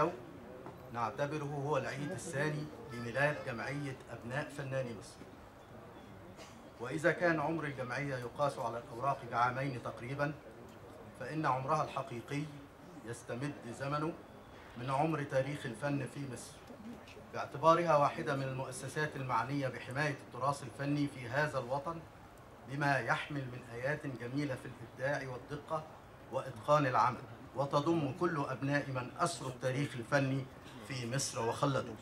اليوم نعتبره هو العيد الثاني لميلاد جمعية أبناء فناني مصر وإذا كان عمر الجمعية يقاس على الأوراق بعامين تقريبا فإن عمرها الحقيقي يستمد زمنه من عمر تاريخ الفن في مصر. باعتبارها واحدة من المؤسسات المعنية بحماية التراث الفني في هذا الوطن بما يحمل من آيات جميلة في الإبداع والدقة وإتقان العمل. وتضم كل أبناء من أسروا التاريخ الفني في مصر وخلدوه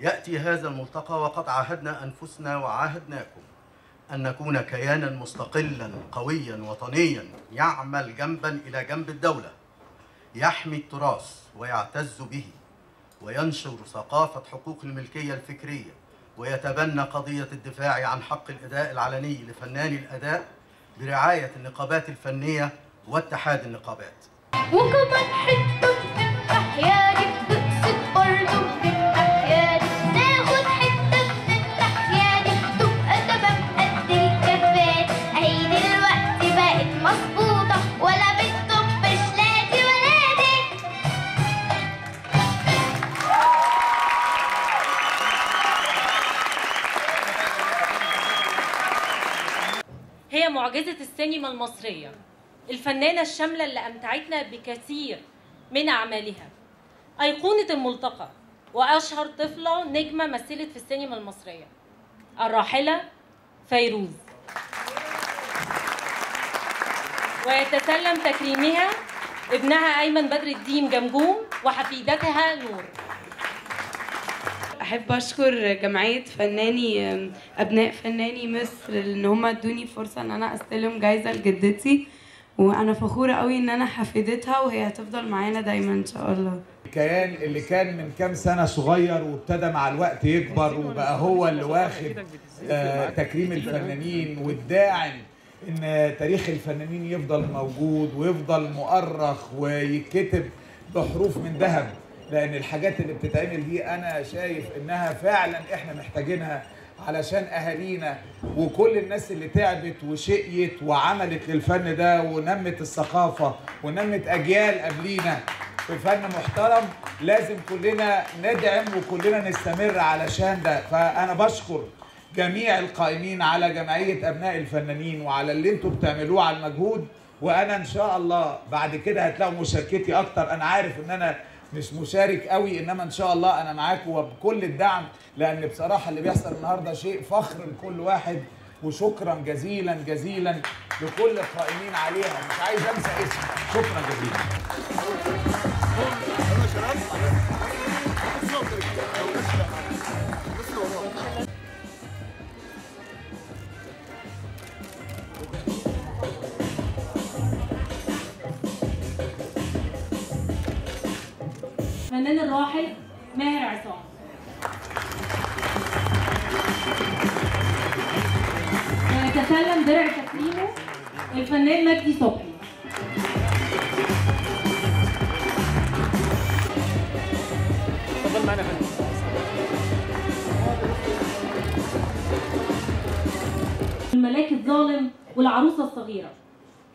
يأتي هذا الملتقى وقد عاهدنا أنفسنا وعاهدناكم أن نكون كيانا مستقلا قويا وطنيا يعمل جنبا إلى جنب الدولة يحمي التراث ويعتز به وينشر ثقافة حقوق الملكية الفكرية ويتبنى قضية الدفاع عن حق الأداء العلني لفناني الأداء برعاية النقابات الفنية واتحاد النقابات. وكمان بتفتح تقصد برضه بتفتح ناخد بتفتح تبقى تمام قد الكفات اهي دلوقتي بقت ولا بتطبش لا دي ولا دي هي معجزة السينما المصرية. الفنانة الشاملة اللي أمتعتنا بكثير من أعمالها. أيقونة الملتقى وأشهر طفلة نجمة مثلت في السينما المصرية. الراحلة فيروز. ويتسلم تكريمها ابنها أيمن بدر الدين جمجوم وحفيدتها نور. أحب أشكر جمعية فناني أبناء فناني مصر إن هم ادوني فرصة إن أنا أستلم جايزة لجدتي. وأنا فخوره قوي ان أنا حفيدتها وهي هتفضل معانا دايما إن شاء الله. كيان اللي كان من كام سنة صغير وابتدى مع الوقت يكبر وبقى هو اللي واخد آه تكريم الفنانين والداعم إن تاريخ الفنانين يفضل موجود ويفضل مؤرخ ويتكتب بحروف من ذهب. لأن الحاجات اللي بتتعمل دي أنا شايف إنها فعلا إحنا محتاجينها علشان أهالينا وكل الناس اللي تعبت وشقيت وعملت للفن ده ونمت الثقافة ونمت أجيال قبلينا في فن محترم لازم كلنا ندعم وكلنا نستمر علشان ده. فأنا بشكر جميع القائمين على جمعية أبناء الفنانين وعلى اللي أنتوا بتعملوه على المجهود. وأنا إن شاء الله بعد كده هتلاقوا مشاركتي أكتر. أنا عارف إن أنا مش مشارك قوي إنما إن شاء الله أنا معاكم وبكل الدعم لأن بصراحة اللي بيحصل النهارده شيء فخر لكل واحد وشكرا جزيلا جزيلا لكل القائمين عليها. مش عايز أنسى اسم شكرا جزيلا. ويتسلم درع تكريمه الفنان مجدي صبحي. الملاك الظالم والعروسة الصغيرة.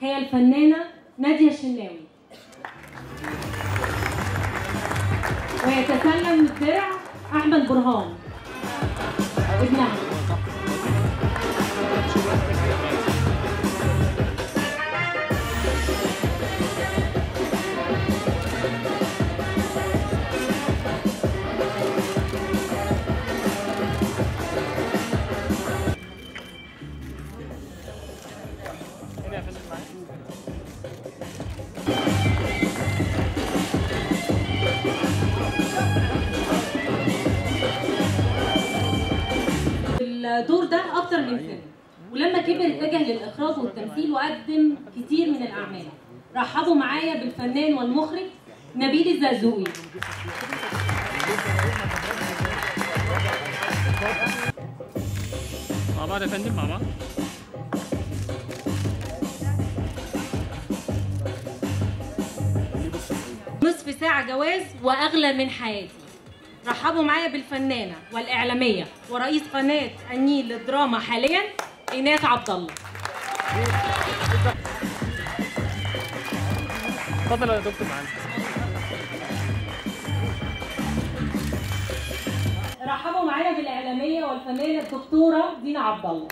هي الفنانة نادية الشناوي. ويتسلم الدرع أحمد برهان. ابنها. الدور ده أكتر من فيلم. ولما كبر اتجه للإخراج والتمثيل وقدم كتير من الأعمال. رحبوا معايا بالفنان والمخرج نبيل الزرزوقي. مع بعض يا فندم مع بعض. نصف ساعة جواز وأغلى من حياتي. رحبوا معايا بالفنانة والإعلامية ورئيس قناة النيل للدراما حاليا إيناس عبد الله اتفضل يا دكتور معانا. رحبوا معانا بالإعلامية والفنانة الدكتورة دينا عبد الله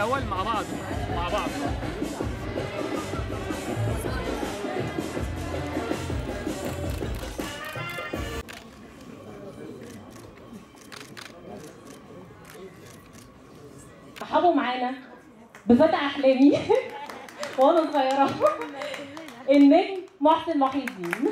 الأول مع بعض. مع بعض. رحبوا معانا. بفتى أحلامي. وأنا صغيرة. النجم محسن محي الدين.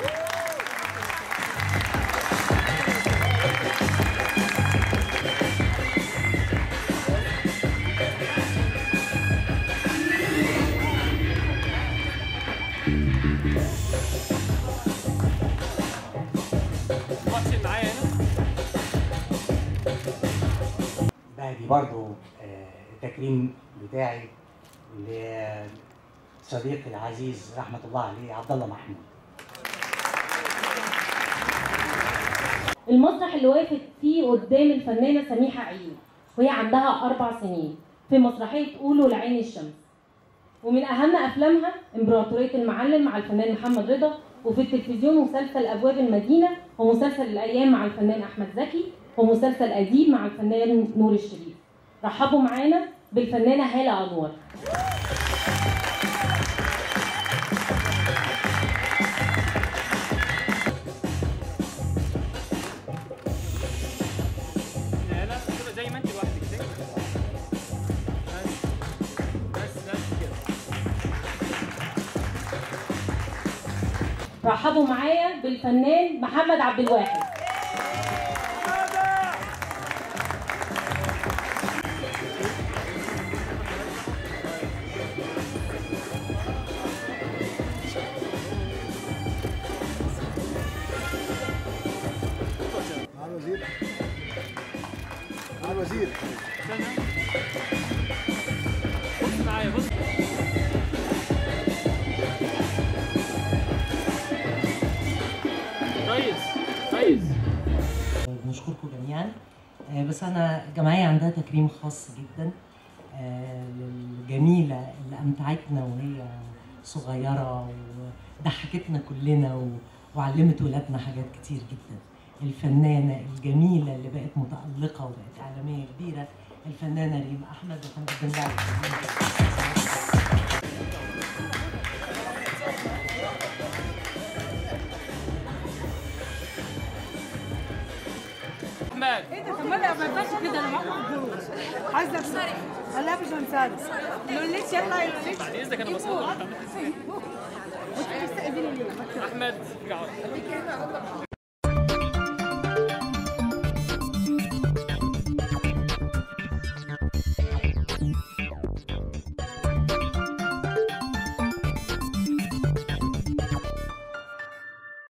بعدي برضو آه، التكريم بتاعي لصديقي العزيز رحمة الله عليه عبد الله محمود. المسرح اللي وقفت فيه قدام الفنانة سميحة عيد وهي عندها أربع سنين في مسرحية قولوا لعين الشمس. ومن أهم أفلامها إمبراطورية المعلم مع الفنان محمد رضا وفي التلفزيون مسلسل أبواب المدينة ومسلسل الأيام مع الفنان أحمد زكي ومسلسل اديب مع الفنان نور الشريف. رحبوا معانا بالفنانة هالة أنور. رحبوا معايا بالفنان محمد عبد الواحد. بنشكركم جميعا. آه، بس أنا الجمعيه عندها تكريم خاص جدا آه، للجميلة اللي أمتعتنا وهي صغيرة وضحكتنا كلنا وعلمت ولادنا حاجات كتير جدا. الفنانة الجميلة اللي بقت متألقة وبقت إعلامية كبيرة الفنانة ريم أحمد وهنقدم عايزه بسرعة خليها مش هنساعدك لوليت يلا يا لوليت بعد اذنك أنا بصور احمد